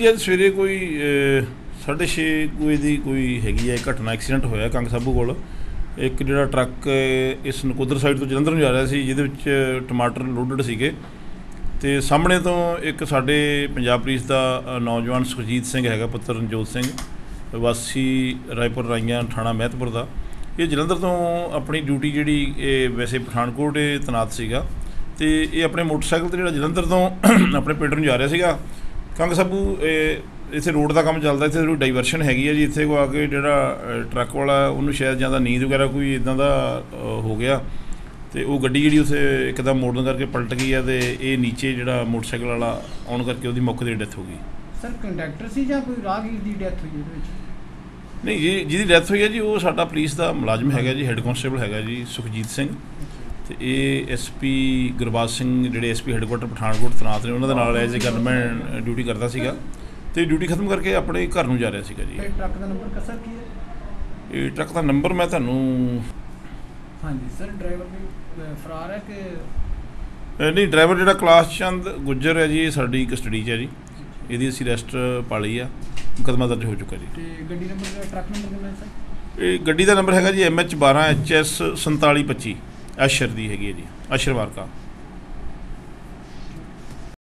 ਇਹ ਜਦ ਸਵੇਰੇ ਕੋਈ 6:30 ਵਜੇ ਦੀ ਕੋਈ ਹੈਗੀ ਹੈ ਘਟਨਾ ਐਕਸੀਡੈਂਟ ਹੋਇਆ ਕੰਗ ਸਾਬੂ ਕੋਲ। ਇੱਕ ਜਿਹੜਾ ਟਰੱਕ ਇਸ ਨਕੋਦਰ ਸਾਈਡ ਤੋਂ ਜਲੰਧਰ ਨੂੰ ਜਾ ਰਿਹਾ ਸੀ, ਜਿਹਦੇ ਵਿੱਚ ਟਮਾਟਰ ਲੋਡਡ ਸੀਗੇ। ਤੇ ਸਾਹਮਣੇ ਤੋਂ ਇੱਕ ਸਾਡੇ ਪੰਜਾਬ ਪੁਲਿਸ ਦਾ ਨੌਜਵਾਨ ਸੁਖਜੀਤ ਸਿੰਘ ਹੈਗਾ, ਪੁੱਤਰ ਰਣਜੋਤ ਸਿੰਘ, ਵਾਸੀ ਰਾਏਪੁਰ ਰਾਈਆਂ ਥਾਣਾ ਮਹਿਤਪੁਰ ਦਾ। ਇਹ ਜਲੰਧਰ ਤੋਂ ਆਪਣੀ ਡਿਊਟੀ ਜਿਹੜੀ, ਇਹ ਵੈਸੇ ਪਠਾਨਕੋਟ, ਇਹ ਤੈਨਾਤ ਸੀਗਾ। ਤੇ ਇਹ ਆਪਣੇ ਮੋਟਰਸਾਈਕਲ ਤੇ ਜਿਹੜਾ ਜਲੰਧਰ ਤੋਂ ਆਪਣੇ ਪਿੰਡ ਨੂੰ ਜਾ ਰਿਹਾ ਸੀਗਾ। ਕੰਗ ਸਾਬੂ ਇਹ ਇੱਥੇ ਰੋਡ ਦਾ ਕੰਮ ਚੱਲਦਾ ਇੱਥੇ ਥੋੜੀ ਡਾਈਵਰਸ਼ਨ ਹੈਗੀ ਹੈ ਜੀ ਇੱਥੇ ਕੋ ਆ ਕੇ ਜਿਹੜਾ ਟਰੱਕ ਵਾਲਾ ਉਹਨੂੰ ਸ਼ਾਇਦ ਜ਼ਿਆਦਾ ਨੀਂਦ ਵਗੈਰਾ ਕੋਈ ਇਦਾਂ ਦਾ ਹੋ ਗਿਆ। ਤੇ ਉਹ ਗੱਡੀ ਜਿਹੜੀ ਉਸੇ ਇੱਕਦਮ ਮੋੜਨ ਕਰਕੇ ਪਲਟ ਗਈ ਹੈ ਤੇ ਇਹ ਨੀਚੇ ਜਿਹੜਾ ਮੋਟਰਸਾਈਕਲ ਵਾਲਾ ਆਉਣ ਕਰਕੇ ਉਹਦੀ ਮੌਕੇ ਤੇ ਡੈਥ ਹੋ ਗਈ। ਸਰ ਕੰਡਕਟਰ ਸੀ ਜਾਂ ਕੋਈ ਰਾਹਗੀਰ ਦੀ ਡੈਥ ਹੋਈ ਇਹਦੇ ਵਿੱਚ? ਨਹੀਂ ਜੀ ਜਿਹਦੀ ਡੈਥ ਹੋਈ ਹੈ ਜੀ ਉਹ ਸਾਡਾ ਪੁਲਿਸ ਦਾ ਮੁਲਾਜ਼ਮ ਹੈਗਾ ਜੀ ਹੈੱਡ ਕਾਂਸਟੇਬਲ ਹੈਗਾ ਜੀ ਸੁਖਜੀਤ ਸਿੰਘ। ਤੇ ਇਹ ਐਸਪੀ ਗੁਰਬਾਜ ਸਿੰਘ ਜਿਹੜੇ ਐਸਪੀ ਹੈੱਡਕੁਆਟਰ ਪਠਾਨਕੋਟ ਤੈਨਾਤ ਨੇ ਉਹਨਾਂ ਦੇ ਨਾਲ ਐਜ਼ ਏ ਗਨਮੈਨ ਡਿਊਟੀ ਕਰਦਾ ਸੀਗਾ। ਤੇ ਡਿਊਟੀ ਖਤਮ ਕਰਕੇ ਆਪਣੇ ਘਰ ਨੂੰ ਜਾ ਰਿਹਾ ਸੀਗਾ ਜੀ। ਟਰੱਕ ਦਾ ਨੰਬਰ ਕਸਰ ਕੀ ਹੈ? ਇਹ ਟਰੱਕ ਦਾ ਨੰਬਰ ਮੈਂ ਤੁਹਾਨੂੰ ਹਾਂਜੀ ਸਰ ਡਰਾਈਵਰ ਵੀ ਫਰਾਰ ਹੈ ਕਿ ਨਹੀਂ ਡਰਾਈਵਰ ਜਿਹੜਾ ਕਲਾਸ ਚੰਦ ਗੁੱਜਰ ਹੈ ਜੀ ਇਹ ਸਾਡੀ ਕਸਟਡੀ 'ਚ ਹੈ ਜੀ। ਇਹਦੀ ਅਸੀਂ ਅਰੈਸਟ ਪਾ ਲਈ ਆ। ਮੁਕੱਦਮਾ ਦਰਜ ਹੋ ਚੁੱਕਾ ਜੀ। ਤੇ ਗੱਡੀ ਨੰਬਰ ਟਰੱਕ ਨੰਬਰ ਕਿੰਨਾ ਹੈ ਸਰ ਇਹ ਗੱਡੀ ਦਾ ਨੰਬਰ ਹੈਗਾ ਜੀ MH12HS 4725 ਅਸ਼ਰ ਦੀ ਹੈਗੀ ਹੈ ਜੀ ਅਸ਼ਰ ਵਾਰਕਾ।